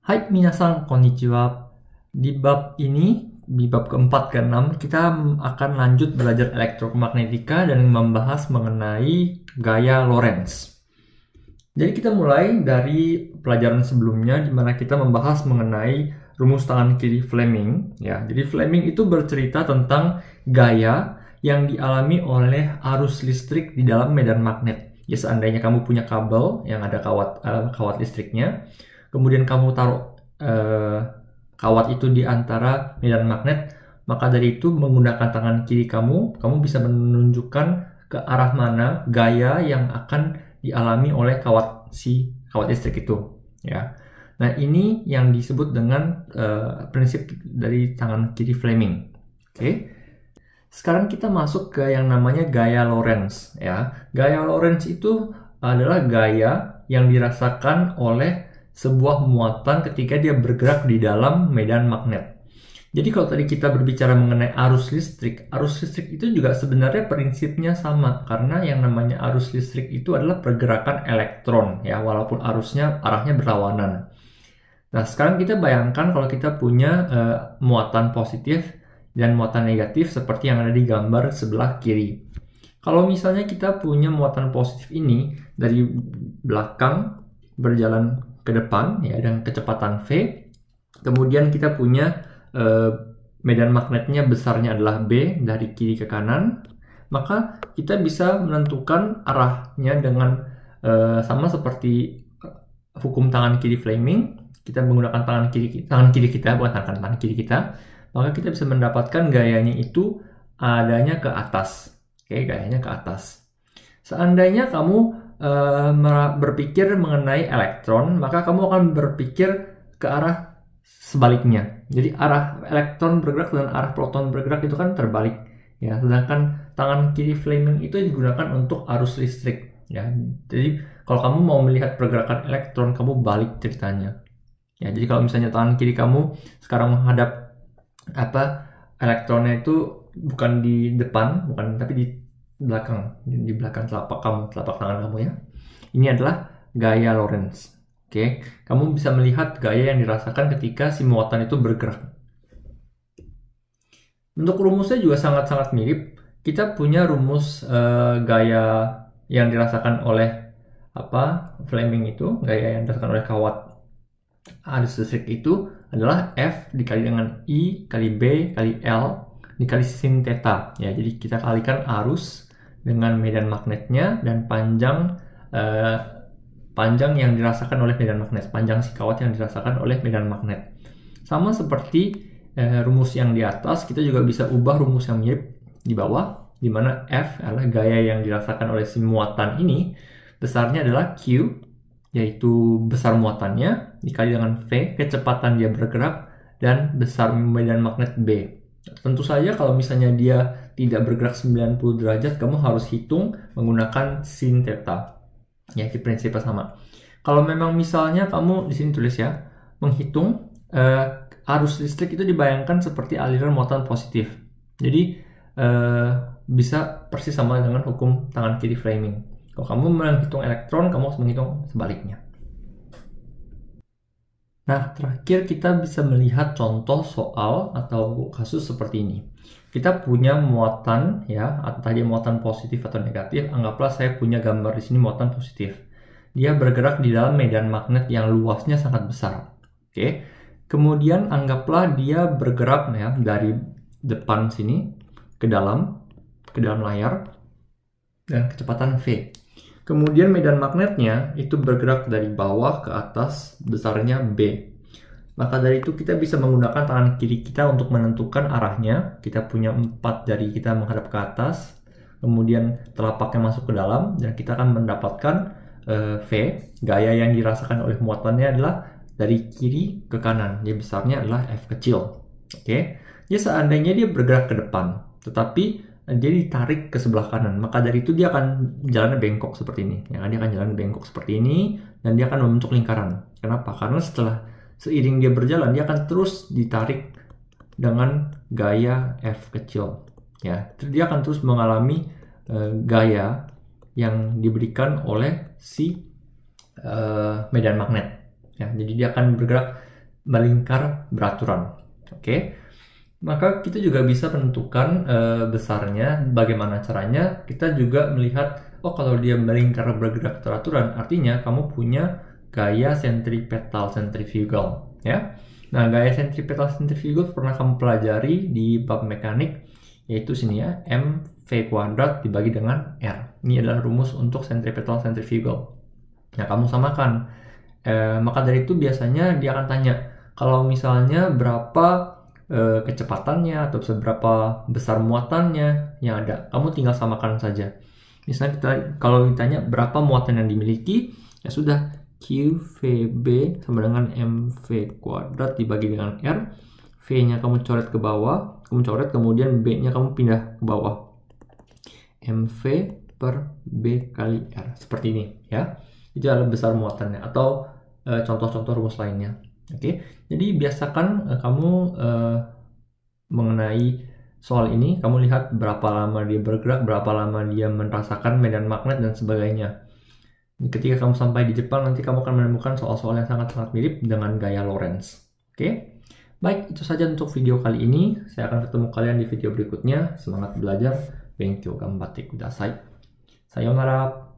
Hai minasan, konnichiwa. Di bab ini, di bab keempat ke enam, kita akan lanjut belajar elektromagnetika dan membahas mengenai gaya Lorentz. Jadi kita mulai dari pelajaran sebelumnya di mana kita membahas mengenai rumus tangan kiri Fleming. Ya, jadi Fleming itu bercerita tentang gaya yang dialami oleh arus listrik di dalam medan magnet. Ya seandainya kamu punya kabel yang ada kawat uh, kawat listriknya, kemudian kamu taruh uh, kawat itu di antara medan magnet, maka dari itu menggunakan tangan kiri kamu, kamu bisa menunjukkan ke arah mana gaya yang akan dialami oleh kawat si kawat listrik itu, ya. Nah, ini yang disebut dengan uh, prinsip dari tangan kiri Fleming. Oke. Okay? Sekarang kita masuk ke yang namanya gaya Lorentz ya. Gaya Lorentz itu adalah gaya yang dirasakan oleh sebuah muatan ketika dia bergerak di dalam medan magnet. Jadi kalau tadi kita berbicara mengenai arus listrik, arus listrik itu juga sebenarnya prinsipnya sama karena yang namanya arus listrik itu adalah pergerakan elektron ya walaupun arusnya arahnya berlawanan. Nah, sekarang kita bayangkan kalau kita punya uh, muatan positif dan muatan negatif seperti yang ada di gambar sebelah kiri. Kalau misalnya kita punya muatan positif ini dari belakang berjalan ke depan ya dengan kecepatan v, kemudian kita punya eh, medan magnetnya besarnya adalah b dari kiri ke kanan, maka kita bisa menentukan arahnya dengan eh, sama seperti hukum tangan kiri Fleming. Kita menggunakan tangan kiri tangan kiri kita bukan tangan tangan kiri kita maka kita bisa mendapatkan gayanya itu adanya ke atas. Oke, gayanya ke atas. Seandainya kamu uh, berpikir mengenai elektron, maka kamu akan berpikir ke arah sebaliknya. Jadi arah elektron bergerak dan arah proton bergerak itu kan terbalik. Ya, sedangkan tangan kiri Fleming itu digunakan untuk arus listrik. Ya, jadi kalau kamu mau melihat pergerakan elektron, kamu balik ceritanya. Ya, jadi kalau misalnya tangan kiri kamu sekarang menghadap apa elektronnya itu bukan di depan bukan tapi di belakang di belakang telapak kamu telapak tangan kamu ya. Ini adalah gaya Lorentz oke? Kamu bisa melihat gaya yang dirasakan ketika si muatan itu bergerak. Untuk rumusnya juga sangat-sangat mirip. Kita punya rumus uh, gaya yang dirasakan oleh apa Fleming itu gaya yang dirasakan oleh kawat. Arus listrik itu adalah F dikali dengan I kali B kali L dikali sin theta ya jadi kita kalikan arus dengan medan magnetnya dan panjang eh, panjang yang dirasakan oleh medan magnet panjang si kawat yang dirasakan oleh medan magnet sama seperti eh, rumus yang di atas kita juga bisa ubah rumus yang mirip di bawah di mana F adalah gaya yang dirasakan oleh si muatan ini besarnya adalah Q yaitu besar muatannya dikali dengan V, kecepatan dia bergerak, dan besar medan magnet B. Tentu saja kalau misalnya dia tidak bergerak 90 derajat, kamu harus hitung menggunakan sin theta. Ya, prinsipnya sama. Kalau memang misalnya kamu di sini tulis ya, menghitung uh, arus listrik itu dibayangkan seperti aliran muatan positif. Jadi uh, bisa persis sama dengan hukum tangan kiri framing. Kalau kamu menghitung elektron, kamu harus menghitung sebaliknya. Nah, terakhir kita bisa melihat contoh soal atau kasus seperti ini. Kita punya muatan ya, entah dia muatan positif atau negatif. Anggaplah saya punya gambar di sini muatan positif. Dia bergerak di dalam medan magnet yang luasnya sangat besar. Oke. Kemudian anggaplah dia bergerak ya dari depan sini ke dalam ke dalam layar dan kecepatan v. Kemudian medan magnetnya itu bergerak dari bawah ke atas besarnya B. Maka dari itu kita bisa menggunakan tangan kiri kita untuk menentukan arahnya. Kita punya empat jari kita menghadap ke atas. Kemudian telapaknya masuk ke dalam dan kita akan mendapatkan uh, V. Gaya yang dirasakan oleh muatannya adalah dari kiri ke kanan. Jadi besarnya adalah F kecil. Oke. Okay? Jadi seandainya dia bergerak ke depan, tetapi dia ditarik ke sebelah kanan. Maka dari itu dia akan jalannya bengkok seperti ini. Ya dia akan jalan bengkok seperti ini dan dia akan membentuk lingkaran. Kenapa? Karena setelah seiring dia berjalan dia akan terus ditarik dengan gaya F kecil. Ya dia akan terus mengalami uh, gaya yang diberikan oleh si uh, medan magnet. Ya jadi dia akan bergerak melingkar beraturan. Oke. Maka kita juga bisa menentukan e, besarnya, bagaimana caranya. Kita juga melihat, oh kalau dia melingkar bergerak teraturan, artinya kamu punya gaya centripetal centrifugal, ya. Nah, gaya centripetal centrifugal pernah kamu pelajari di bab mekanik, yaitu sini ya, mv kuadrat dibagi dengan r. Ini adalah rumus untuk centripetal centrifugal. Nah, kamu samakan. E, maka dari itu biasanya dia akan tanya, kalau misalnya berapa e, kecepatannya atau seberapa besar muatannya yang ada. Kamu tinggal samakan saja. Misalnya kita kalau ditanya berapa muatan yang dimiliki, ya sudah QVB sama dengan MV kuadrat dibagi dengan R. V-nya kamu coret ke bawah, kamu coret kemudian B-nya kamu pindah ke bawah. MV per B kali R. Seperti ini ya. Itu adalah besar muatannya atau e, contoh-contoh rumus lainnya. Oke, jadi biasakan uh, kamu uh, mengenai soal ini, kamu lihat berapa lama dia bergerak, berapa lama dia merasakan medan magnet dan sebagainya. Ketika kamu sampai di Jepang, nanti kamu akan menemukan soal-soal yang sangat-sangat mirip dengan gaya Lorentz. Oke, baik itu saja untuk video kali ini. Saya akan ketemu kalian di video berikutnya. Semangat belajar, Benkyo gambatte kudasai. Sayonara.